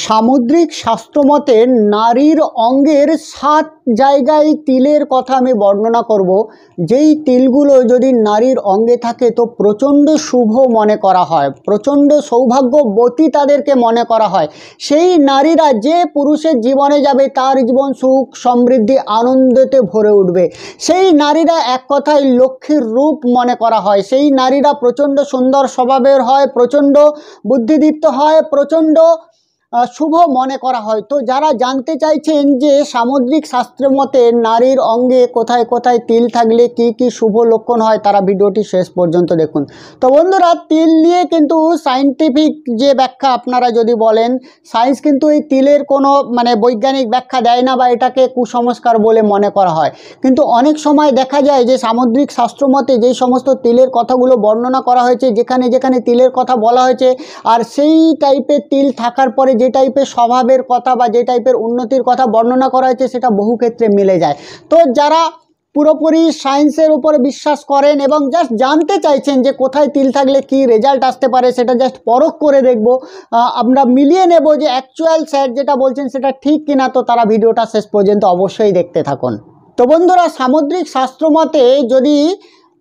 সামুদ্রিক শাস্ত্রমতে নারীর অঙ্গের সাত জায়গায় তিলের কথা আমি বর্ণনা করব। যেই তিলগুলো যদি নারীর অঙ্গে থাকে তো প্রচণ্ড শুভ মনে করা হয়, প্রচণ্ড সৌভাগ্যবতী তাদেরকে মনে করা হয়। সেই নারীরা যে পুরুষের জীবনে যাবে তার জীবন সুখ, সমৃদ্ধি, আনন্দতে ভরে উঠবে। সেই নারীরা এক কথায় লক্ষ্মীর রূপ মনে করা হয়। সেই নারীরা প্রচণ্ড সুন্দর স্বভাবের হয়, প্রচণ্ড বুদ্ধিদীপ্ত হয়, প্রচণ্ড শুভ মনে করা হয়। তো যারা জানতে চাইছেন যে সামুদ্রিক শাস্ত্র মতে নারীর অঙ্গে কোথায় কোথায় তিল থাকলে কি কি শুভ লক্ষণ হয়, তারা ভিডিওটি শেষ পর্যন্ত দেখুন। তো বন্ধুরা, তিল নিয়ে কিন্তু সাইন্টিফিক যে ব্যাখ্যা আপনারা যদি বলেন সায়েন্স কিন্তু এই তিলের কোনো মানে বৈজ্ঞানিক ব্যাখ্যা দেয় না বা এটাকে কুসংস্কার বলে মনে করা হয়। কিন্তু অনেক সময় দেখা যায় যে সামুদ্রিক শাস্ত্র মতে যেই সমস্ত তিলের কথাগুলো বর্ণনা করা হয়েছে, যেখানে যেখানে তিলের কথা বলা হয়েছে, আর সেই টাইপের তিল থাকার পরে যে টাইপের স্বভাবের কথা বা যে টাইপের উন্নতির কথা বর্ণনা করা হয়েছে, সেটা বহু ক্ষেত্রে মিলে যায়। তো যারা পুরোপুরি সায়েন্সের উপর বিশ্বাস করেন এবং জাস্ট জানতে চাইছেন যে কোথায় তিল থাকলে কি রেজাল্ট আসতে পারে, সেটা জাস্ট পরখ করে দেখব। আমরা মিলিয়ে নেব যে অ্যাকচুয়াল স্যার যেটা বলছেন, সেটা ঠিক কিনা, তো তারা ভিডিওটা শেষ পর্যন্ত অবশ্যই দেখতে থাকুন। তো বন্ধুরা, সামুদ্রিক শাস্ত্র মতে যদি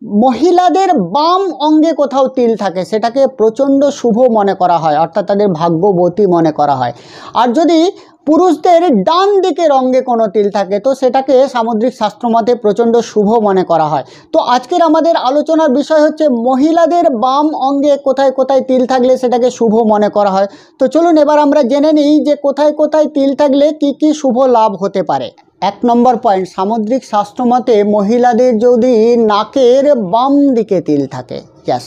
মহিলাদের বাম অঙ্গে কোথাও তিল থাকে, সেটাকে প্রচণ্ড শুভ মনে করা হয়, অর্থাৎ তাদের ভাগ্যবতী মনে করা হয়। আর যদি পুরুষদের ডান দিকের অঙ্গে কোনো তিল থাকে, তো সেটাকে সামুদ্রিক শাস্ত্রমতে প্রচণ্ড শুভ মনে করা হয়। তো আজকের আমাদের আলোচনার বিষয় হচ্ছে মহিলাদের বাম অঙ্গে কোথায় কোথায় তিল থাকলে সেটাকে শুভ মনে করা হয়। তো চলুন এবার আমরা জেনে নিই যে কোথায় কোথায় তিল থাকলে কি কি শুভ লাভ হতে পারে। এক নম্বর পয়েন্ট সামুদ্রিক স্বাস্থ্যমতে মহিলাদের যদি নাকের বাম দিকে তিল থাকে ইয়াস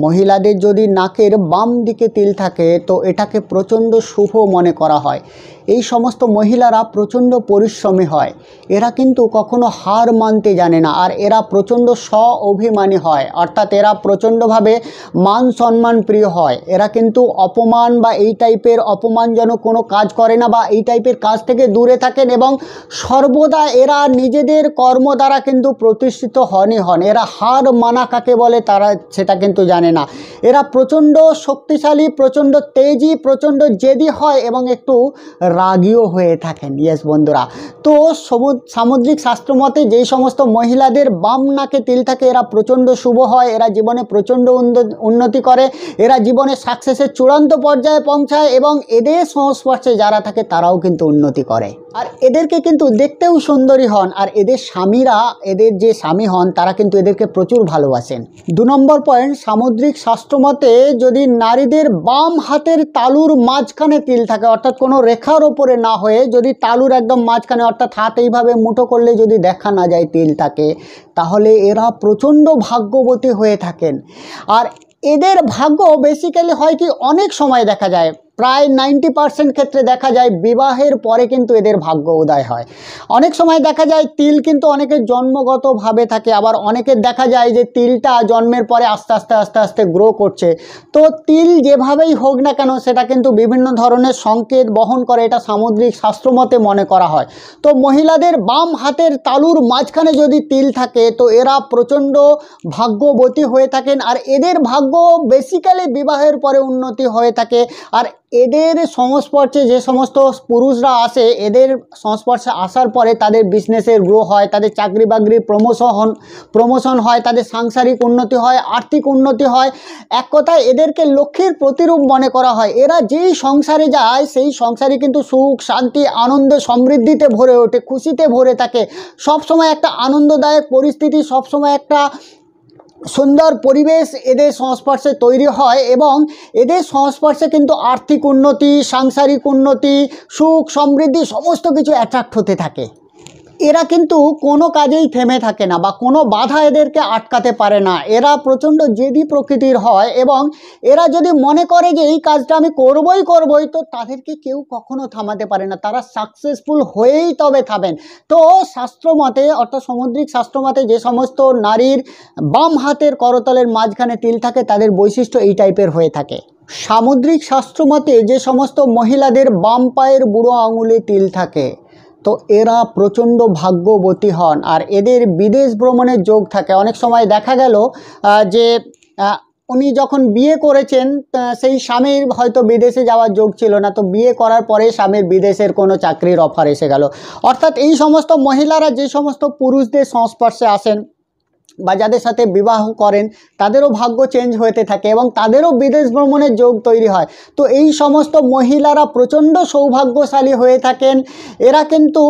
মহিলাদের যদি নাকের বাম দিকে তিল থাকে, তো এটাকে প্রচণ্ড শুভ মনে করা হয়। এই সমস্ত মহিলারা প্রচণ্ড পরিশ্রমী হয়। এরা কিন্তু কখনো হার মানতে জানে না আর এরা প্রচণ্ড স্ব অভিমানী হয়। অর্থাৎ এরা প্রচণ্ডভাবে মান সম্মান প্রিয় হয়। এরা কিন্তু অপমান বা এই টাইপের অপমানজনক কোনো কাজ করে না বা এই টাইপের কাজ থেকে দূরে থাকেন এবং সর্বদা এরা নিজেদের কর্ম দ্বারা কিন্তু প্রতিষ্ঠিত হনই হন। এরা হার মানা কাকে বলে তারা সেটা কিন্তু জানে না। এরা প্রচণ্ড শক্তিশালী, প্রচণ্ড তেজি, প্রচণ্ড জেদি হয় এবং একটু রাগীও হয়ে থাকেন। ইয়েস বন্ধুরা। তো সমুদ- সামুদ্রিক শাস্ত্র মতে যেই সমস্ত মহিলাদের বাম নাকে তিল থাকে, এরা প্রচণ্ড শুভ হয়, এরা জীবনে প্রচণ্ড উন্নতি করে, এরা জীবনে সাকসেসের চূড়ান্ত পর্যায়ে পৌঁছায় এবং এদের সংস্পর্শে যারা থাকে, তারাও কিন্তু উন্নতি করে। আর এদেরকে কিন্তু দেখতেও সুন্দরী হন। আর এদের স্বামীরা, এদের যে স্বামী হন, তারা কিন্তু এদেরকে প্রচুর ভালোবাসেন। দু নম্বর পয়েন্ট সামুদ্রিক শাস্ত্রমতে যদি নারীদের বাম হাতের তালুর মাঝখানে তিল থাকে, অর্থাৎ কোনো রেখার ওপরে না হয়ে যদি তালুর একদম মাঝখানে, অর্থাৎ হাত এইভাবে মুঠো করলে যদি দেখা না যায় তিল থাকে তাহলে এরা প্রচণ্ড ভাগ্যবতী হয়ে থাকেন। আর এদের ভাগ্য বেসিক্যালি হয় কি, অনেক সময় দেখা যায়। প্রায় নাইনটি পার্সেন্ট ক্ষেত্রে দেখা যায় বিবাহের পরে কিন্তু এদের ভাগ্য উদয় হয়। অনেক সময় দেখা যায় তিল কিন্তু অনেকের জন্মগতভাবে থাকে, আবার অনেকের দেখা যায় যে তিলটা জন্মের পরে আস্তে আস্তে আস্তে আস্তে গ্রো করছে। তো তিল যেভাবেই হোক না কেন সেটা কিন্তু বিভিন্ন ধরনের সংকেত বহন করে, এটা সামুদ্রিক শাস্ত্রমতে মনে করা হয়। তো মহিলাদের বাম হাতের তালুর মাঝখানে যদি তিল থাকে, তো এরা প্রচণ্ড ভাগ্যবতী হয়ে থাকেন, আর এদের ভাগ্য বেসিক্যালি বিবাহের পরে উন্নতি হয়ে থাকে। আর এদের সংস্পর্শে যে সমস্ত পুরুষরা আসে, এদের সংস্পর্শে আসার পরে তাদের বিজনেসের গ্রো হয়, তাদের চাকরি বাকরির প্রমোশন প্রমোশন হয়, তাদের সাংসারিক উন্নতি হয়, আর্থিক উন্নতি হয়। এক কথায় এদেরকে লক্ষ্মীর প্রতিরূপ মনে করা হয়। এরা যেই সংসারে যায়, সেই সংসারে কিন্তু সুখ, শান্তি, আনন্দ সমৃদ্ধিতে ভরে ওঠে, খুশিতে ভরে থাকে। সবসময় একটা আনন্দদায়ক পরিস্থিতি, সবসময় একটা সুন্দর পরিবেশ এদের সংস্পর্শে তৈরি হয় এবং এদের সংস্পর্শে কিন্তু আর্থিক উন্নতি, সাংসারিক উন্নতি, সুখ, সমৃদ্ধি, সমস্ত কিছু অ্যাট্রাক্ট হতে থাকে। এরা কিন্তু কোনো কাজেই থেমে থাকে না বা কোনো বাধা এদেরকে আটকাতে পারে না। এরা প্রচণ্ড জেদি প্রকৃতির হয় এবং এরা যদি মনে করে যে এই কাজটা আমি করবই করবই, তো তাদেরকে কেউ কখনো থামাতে পারে না। তারা সাকসেসফুল হয়েই তবে থামেন। তো শাস্ত্রমতে, অর্থাৎ সামুদ্রিক শাস্ত্রমতে যে সমস্ত নারীর বাম হাতের করতলের মাঝখানে তিল থাকে, তাদের বৈশিষ্ট্য এই টাইপের হয়ে থাকে। সামুদ্রিক শাস্ত্রমতে যে সমস্ত মহিলাদের বাম পায়ের বুড়ো আঙুলে তিল থাকে তো এরা প্রচণ্ড ভাগ্যবতী হন। আর এদের বিদেশ ভ্রমণের যোগ থাকে। অনেক সময় দেখা গেল যে উনি যখন বিয়ে করেছেন সেই স্বামীর হয়তো বিদেশে যাওয়ার যোগ ছিল না। তো বিয়ে করার পরে স্বামীর বিদেশের কোনো চাকরির অফার এসে গেল। অর্থাৎ এই সমস্ত মহিলারা যে সমস্ত পুরুষদের সংস্পর্শে আসেন বা যাদের সাথে বিবাহ করেন, তাদেরও ভাগ্য চেঞ্জ হতে থাকে এবং তাদেরও বিদেশ ভ্রমণের যোগ তৈরি হয়। তো এই সমস্ত মহিলারা প্রচণ্ড সৌভাগ্যশালী হয়ে থাকেন। এরা কিন্তু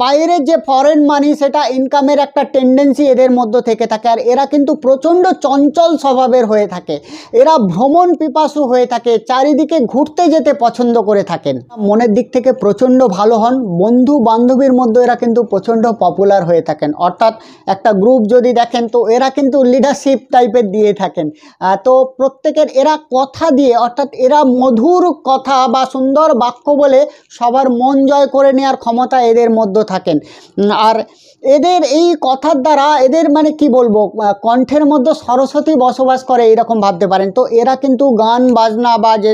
বাইরের যে ফরেন মানি সেটা ইনকামের একটা টেন্ডেন্সি এদের মধ্যে থেকে থাকে। আর এরা কিন্তু প্রচণ্ড চঞ্চল স্বভাবের হয়ে থাকে। এরা ভ্রমণ পিপাসু হয়ে থাকে, চারিদিকে ঘুরতে যেতে পছন্দ করে থাকেন। মনের দিক থেকে প্রচণ্ড ভালো হন, বন্ধু বান্ধবীর মধ্যে এরা কিন্তু প্রচণ্ড পপুলার হয়ে থাকেন। অর্থাৎ একটা গ্রুপ যদি দেখেন, তো এরা কিন্তু লিডারশিপ টাইপের দিয়ে থাকেন। তো প্রত্যেকের এরা কথা দিয়ে, অর্থাৎ এরা মধুর কথা বা সুন্দর বাক্য বলে সবার মন জয় করে নেওয়ার ক্ষমতা এদের মধ্যে থাকেন। আর এদের এই কথার দ্বারা এদের মানে কি বলব কণ্ঠের মধ্যে সরস্বতী বসবাস করে এরকম ভাবতে পারেন। তো এরা কিন্তু গান, বাজনা বা যে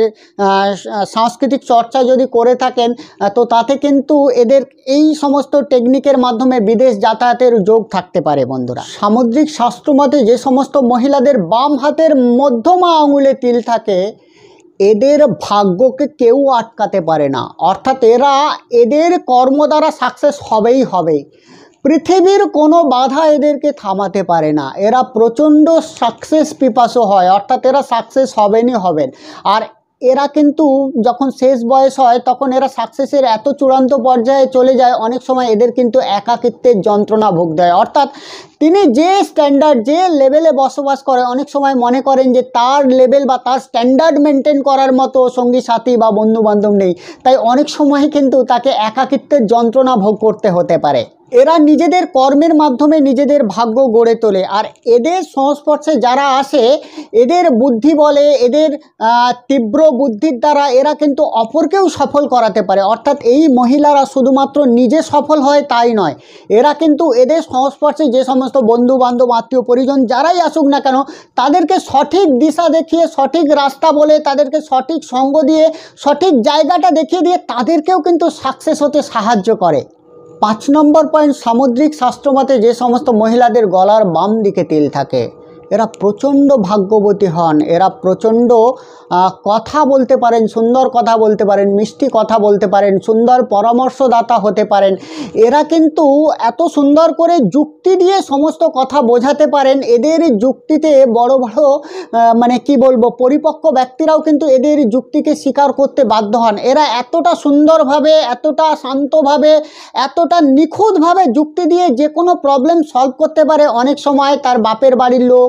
সাংস্কৃতিক চর্চা যদি করে থাকেন তো তাতে কিন্তু এদের এই সমস্ত টেকনিকের মাধ্যমে বিদেশ যাতায়াতের যোগ থাকতে পারে বন্ধুরা। সামুদ্রিক শাস্ত্রমতে যে সমস্ত মহিলাদের বাম হাতের মধ্যমা আঙুলে তিল থাকে এদের ভাগ্যকে কেউ আটকাতে পারে না। অর্থাৎ এরা এদের কর্ম দ্বারা সাকসেস হবেই হবে। পৃথিবীর কোনো বাধা এদেরকে থামাতে পারে না। এরা প্রচণ্ড সাকসেস পিপাসও হয়। অর্থাৎ এরা সাকসেস হবেনই হবেন। আর এরা কিন্তু যখন শেষ বয়স হয়, তখন এরা সাকসেসের এত চূড়ান্ত পর্যায়ে চলে যায়, অনেক সময় এদের কিন্তু একাকিত্বের যন্ত্রণা ভোগ দেয়। অর্থাৎ তিনি যে স্ট্যান্ডার্ড যে লেভেলে বসবাস করে, অনেক সময় মনে করেন যে তার লেভেল বা তার স্ট্যান্ডার্ড মেনটেন করার মতো সঙ্গী, সাথী বা বন্ধু বান্ধব নেই। তাই অনেক সময় কিন্তু তাকে একাকিত্বের যন্ত্রণা ভোগ করতে হতে পারে। এরা নিজেদের কর্মের মাধ্যমে নিজেদের ভাগ্য গড়ে তোলে। আর এদের সংস্পর্শে যারা আসে, এদের বুদ্ধি বলে, এদের তীব্র বুদ্ধির দ্বারা এরা কিন্তু অপরকেও সফল করাতে পারে। অর্থাৎ এই মহিলারা শুধুমাত্র নিজে সফল হয় তাই নয়। এরা কিন্তু এদের সংস্পর্শে যে সমস্ত বন্ধু বান্ধব আত্মীয় পরিজন যারাই আসুক না কেন, তাদেরকে সঠিক দিশা দেখিয়ে, সঠিক রাস্তা বলে, তাদেরকে সঠিক সঙ্গ দিয়ে, সঠিক জায়গাটা দেখিয়ে দিয়ে তাদেরকেও কিন্তু সাকসেস হতে সাহায্য করে। পাঁচ নম্বর পয়েন্ট সামুদ্রিক স্বাস্থ্যমতে যে সমস্ত মহিলাদের গলার বাম দিকে তিল থাকে। এরা প্রচণ্ড ভাগ্যবতী হন। এরা প্রচণ্ড কথা বলতে পারেন, সুন্দর কথা বলতে পারেন, মিষ্টি কথা বলতে পারেন, সুন্দর পরামর্শদাতা হতে পারেন। এরা কিন্তু এত সুন্দর করে যুক্তি দিয়ে সমস্ত কথা বোঝাতে পারেন। এদের যুক্তিতে বড় বড় মানে কি বলব, পরিপক্ক ব্যক্তিরাও কিন্তু এদের যুক্তিকে স্বীকার করতে বাধ্য হন। এরা এতটা সুন্দরভাবে, এতটা শান্তভাবে, এতটা নিখুঁতভাবে যুক্তি দিয়ে যে কোনো প্রবলেম সলভ করতে পারে। অনেক সময় তার বাপের বাড়ির লোক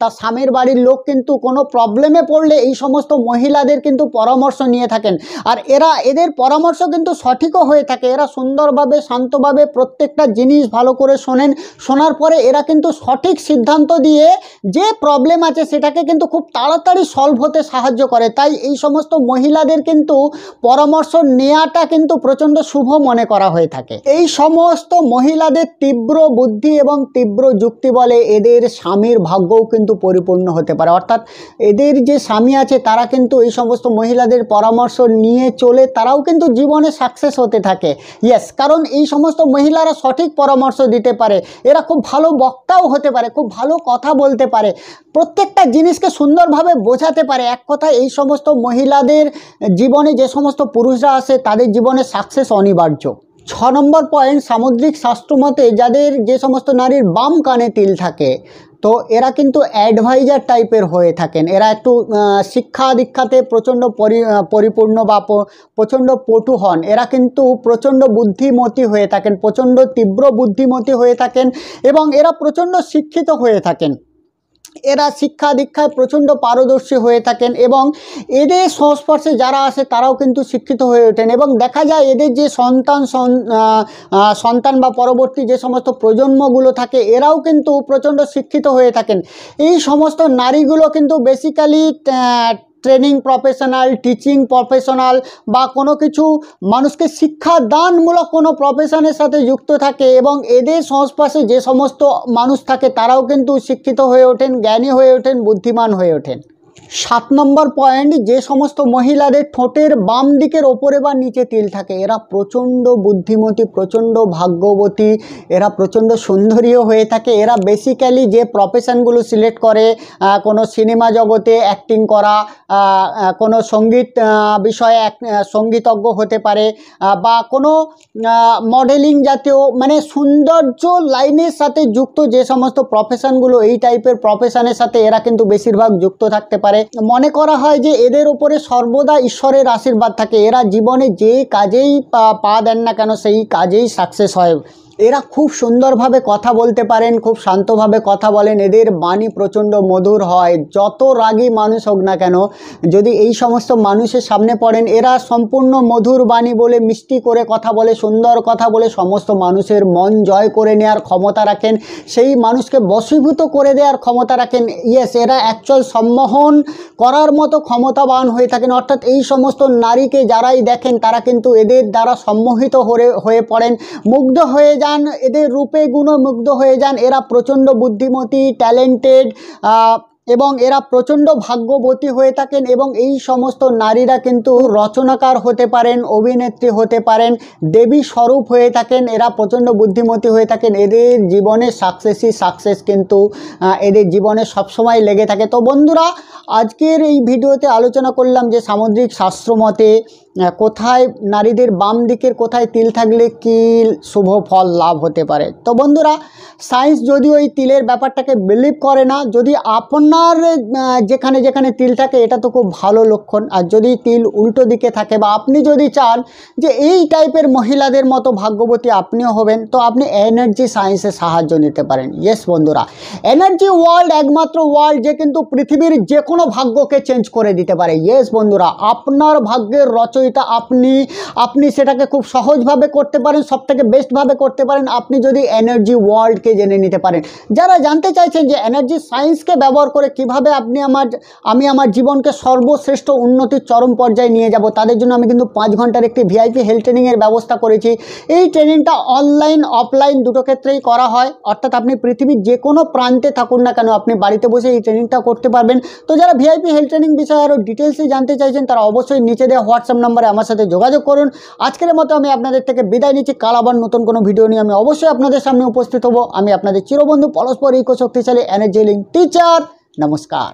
তার স্বামীর বাড়ির লোক কিন্তু কোনো প্রবলেমে পড়লে এই সমস্ত মহিলাদের কিন্তু পরামর্শ নিয়ে থাকেন। আর এরা, এদের পরামর্শ কিন্তু সঠিকও হয়ে থাকে। এরা সুন্দরভাবে, শান্তভাবে প্রত্যেকটা জিনিস ভালো করে শোনেন। শোনার পরে এরা কিন্তু সঠিক সিদ্ধান্ত দিয়ে যে প্রবলেম আছে সেটাকে কিন্তু খুব তাড়াতাড়ি সলভ হতে সাহায্য করে। তাই এই সমস্ত মহিলাদের কিন্তু পরামর্শ নেওয়াটা কিন্তু প্রচণ্ড শুভ মনে করা হয়ে থাকে। এই সমস্ত মহিলাদের তীব্র বুদ্ধি এবং তীব্র যুক্তি বলে এদের স্বামীর ভাগ্যও কিন্তু পরিপূর্ণ হতে পারে। অর্থাৎ এদের যে স্বামী আছে, তারা কিন্তু এই সমস্ত মহিলাদের পরামর্শ নিয়ে চলে তারাও কিন্তু জীবনে সাকসেস হতে থাকে। ইয়েস কারণ এই সমস্ত মহিলারা সঠিক পরামর্শ দিতে পারে। এরা খুব ভালো বক্তাও হতে পারে, খুব ভালো কথা বলতে পারে। প্রত্যেকটা জিনিসকে সুন্দরভাবে বোঝাতে পারে। এক কথা এই সমস্ত মহিলাদের জীবনে যে সমস্ত পুরুষরা আসে তাদের জীবনে সাকসেস অনিবার্য। ছ নম্বর পয়েন্ট সামুদ্রিক শাস্ত্রমতে যাদের যে সমস্ত নারীর বাম কানে তিল থাকে তো এরা কিন্তু অ্যাডভাইজার টাইপের হয়ে থাকেন। এরা একটু শিক্ষা দীক্ষাতে প্রচণ্ড পরি পরিপূর্ণ বা প্রচণ্ড পটু হন। এরা কিন্তু প্রচণ্ড বুদ্ধিমতী হয়ে থাকেন, প্রচণ্ড তীব্র বুদ্ধিমতী হয়ে থাকেন এবং এরা প্রচণ্ড শিক্ষিত হয়ে থাকেন। এরা শিক্ষা দীক্ষায় প্রচণ্ড পারদর্শী হয়ে থাকেন এবং এদের সংস্পর্শে যারা আসে তারাও কিন্তু শিক্ষিত হয়ে ওঠেন এবং দেখা যায় এদের যে সন্তান সন্তান বা পরবর্তী যে সমস্ত প্রজন্মগুলো থাকে, এরাও কিন্তু প্রচণ্ড শিক্ষিত হয়ে থাকেন। এই সমস্ত নারীগুলো কিন্তু basically training professional teaching professional বা কোনো কিছু মানুষকে শিক্ষা দানমূলক কোনো প্রফেশনের সাথে যুক্ত থাকে এবং এদের সংস্পর্শে যে সমস্ত মানুষ থাকে তারাও কিন্তু শিক্ষিত হয়ে ওঠেন, জ্ঞানী হয়ে ওঠেন, বুদ্ধিমান হয়ে ওঠেন। সাত নম্বর পয়েন্ট, যে সমস্ত মহিলাদের ঠোঁটের বাম দিকের ওপরে বা নিচে তিল থাকে, এরা প্রচণ্ড বুদ্ধিমতী, প্রচণ্ড ভাগ্যবতী, এরা প্রচণ্ড সুন্দরীও হয়ে থাকে। এরা বেসিক্যালি যে প্রফেশনগুলো সিলেক্ট করে কোনো সিনেমা জগতে অ্যাক্টিং করা কোনো সংগীত বিষয়ে এক- সঙ্গীতজ্ঞ হতে পারে বা কোনো মডেলিং জাতীয় মানে সৌন্দর্য লাইনের সাথে যুক্ত যে সমস্ত প্রফেশনগুলো এই টাইপের প্রফেশনের সাথে এরা কিন্তু বেশিরভাগ যুক্ত থাকতে পারে। মনে করা হয় যে এদের উপরে সর্বদা ঈশ্বরের আশীর্বাদ থাকে। এরা জীবনে যে কাজেই পা দেন না কেন, সেই কাজেই সাকসেস হয়। এরা খুব সুন্দরভাবে কথা বলতে পারেন, খুব শান্তভাবে কথা বলেন। এদের বাণী প্রচণ্ড মধুর হয়। যত রাগী মানুষ হোক না কেন, যদি এই সমস্ত মানুষের সামনে পড়েন, এরা সম্পূর্ণ মধুর বাণী বলে, মিষ্টি করে কথা বলে, সুন্দর কথা বলে সমস্ত মানুষের মন জয় করে নেওয়ার ক্ষমতা রাখেন। সেই মানুষকে বশীভূত করে দেওয়ার ক্ষমতা রাখেন। ইয়েস এরা অ্যাকচুয়াল সম্মোহন করার মতো ক্ষমতাবান হয়ে থাকেন। অর্থাৎ এই সমস্ত নারীকে যারাই দেখেন, তারা কিন্তু এদের দ্বারা সম্মোহিত হয়ে পড়েন। মুগ্ধ হয়ে যান এদের রূপে গুণ মুগ্ধ হয়ে যান। এরা প্রচণ্ড বুদ্ধিমতী ট্যালেন্টেড এবং এরা প্রচণ্ড ভাগ্যবতী হয়ে থাকেন এবং এই সমস্ত নারীরা কিন্তু রচনাকার হতে পারেন, অভিনেত্রী হতে পারেন, দেবী স্বরূপ হয়ে থাকেন, এরা প্রচণ্ড বুদ্ধিমতী হয়ে থাকেন। এদের জীবনে সাকসেসই সাকসেস কিন্তু এদের জীবনে সবসময় লেগে থাকে। তো বন্ধুরা, আজকের এই ভিডিওতে আলোচনা করলাম যে সামুদ্রিক শাস্ত্র মতে কোথায় নারীদের বাম দিকের কোথায় তিল থাকলে কি শুভ ফল লাভ হতে পারে? তো বন্ধুরা সায়েন্স যদিও এই তিলের ব্যাপারটাকে বিলিভ করে না, যদি আপনার যেখানে যেখানে তিল থাকে, এটা তো খুব ভালো লক্ষণ। আর যদি তিল উল্টো দিকে থাকে বা আপনি যদি চান যে এই টাইপের মহিলাদের মতো ভাগ্যবতী আপনিও হবেন, তো আপনি এনার্জি সায়েন্সের সাহায্য নিতে পারেন। ইয়েস বন্ধুরা এনার্জি ওয়ার্ল্ড একমাত্র ওয়ার্ল্ড যে কিন্তু পৃথিবীর যে কোনো ভাগ্যকে চেঞ্জ করে দিতে পারে। ইয়েস বন্ধুরা, আপনার ভাগ্যের রচয়িতা আপনি আপনি সেটাকে খুব সহজভাবে করতে পারেন সব থেকে বেস্টভাবে করতে পারেন, আপনি যদি এনার্জি ওয়ার্ল্ডকে জেনে নিতে পারেন। যারা জানতে চাইছেন যে এনার্জি সায়েন্সকে ব্যবহার করে কীভাবে আপনি আমার, আমি আমার জীবনকে সর্বশ্রেষ্ঠ উন্নতির চরম পর্যায়ে নিয়ে যাব, তাদের জন্য আমি কিন্তু পাঁচ ঘণ্টার একটি ভিআইপি হেলথ ট্রেনিংয়ের ব্যবস্থা করেছি। এই ট্রেনিংটা অনলাইন অফলাইন দুটো ক্ষেত্রেই করা হয়। অর্থাৎ আপনি পৃথিবীর যে কোনো প্রান্তে থাকুন না কেন, আপনি বাড়িতে বসে এই ট্রেনিংটা করতে পারবেন। তো যারা ভিআইপি হেলথ ট্রেনিং বিষয়ে আরও ডিটেলসে জানতে চাইছেন, তারা অবশ্যই নিচে দেওয়া হোয়াটসঅ্যাপ নাম্বারে আমার সাথে যোগাযোগ করুন। আজকের মতো আমি আপনাদের থেকে বিদায় নিচ্ছি। কাল আবার নতুন কোনো ভিডিও নিয়ে আমি অবশ্যই আপনাদের সামনে উপস্থিত হব। আমি আপনাদের চিরবন্ধু পরস্পর ইকো শক্তিশালী এনার্জি লিঙ্ক টিচার নমস্কার।